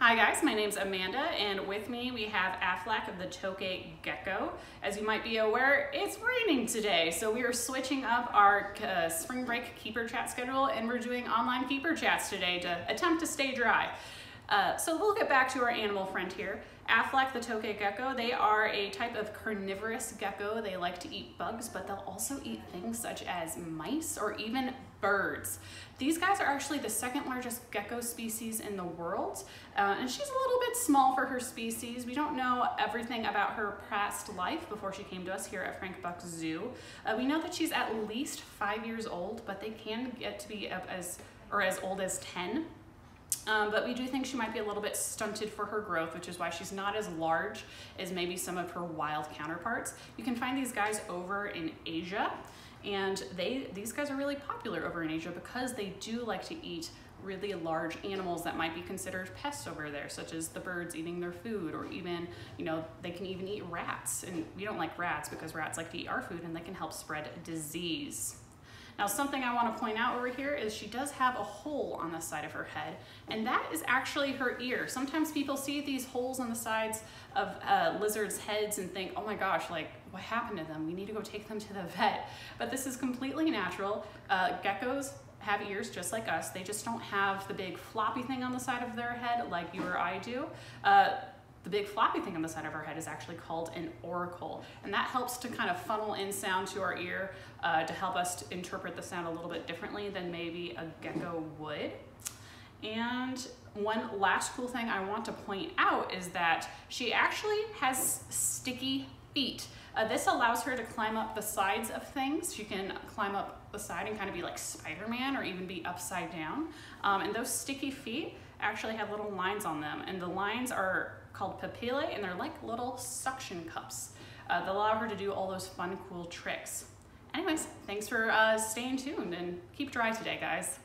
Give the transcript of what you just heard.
Hi guys, my name's Amanda and with me we have Aflac of the Tokay Gecko. As you might be aware, it's raining today, so we are switching up our uh, spring break keeper chat schedule and we're doing online keeper chats today to attempt to stay dry. Uh, so we'll get back to our animal friend here. Aflac the tokay gecko, they are a type of carnivorous gecko. They like to eat bugs, but they'll also eat things such as mice or even birds. These guys are actually the second largest gecko species in the world, uh, and she's a little bit small for her species. We don't know everything about her past life before she came to us here at Frank Buck Zoo. Uh, we know that she's at least five years old, but they can get to be up as or as old as 10. Um, but we do think she might be a little bit stunted for her growth, which is why she's not as large as maybe some of her wild counterparts. You can find these guys over in Asia, and they these guys are really popular over in Asia because they do like to eat really large animals that might be considered pests over there, such as the birds eating their food, or even, you know, they can even eat rats. And we don't like rats because rats like to eat our food and they can help spread disease. Now something I want to point out over here is she does have a hole on the side of her head and that is actually her ear. Sometimes people see these holes on the sides of uh, lizards' heads and think, oh my gosh, like what happened to them? We need to go take them to the vet. But this is completely natural. Uh, geckos have ears just like us. They just don't have the big floppy thing on the side of their head like you or I do. Uh, the big floppy thing on the side of our head is actually called an auricle, and that helps to kind of funnel in sound to our ear uh, to help us to interpret the sound a little bit differently than maybe a gecko would. And one last cool thing I want to point out is that she actually has sticky feet. Uh, this allows her to climb up the sides of things. She can climb up the side and kind of be like Spider-Man or even be upside down. Um, and those sticky feet actually have little lines on them. And the lines are called papillae and they're like little suction cups. Uh, that allow her to do all those fun, cool tricks. Anyways, thanks for uh, staying tuned and keep dry today, guys.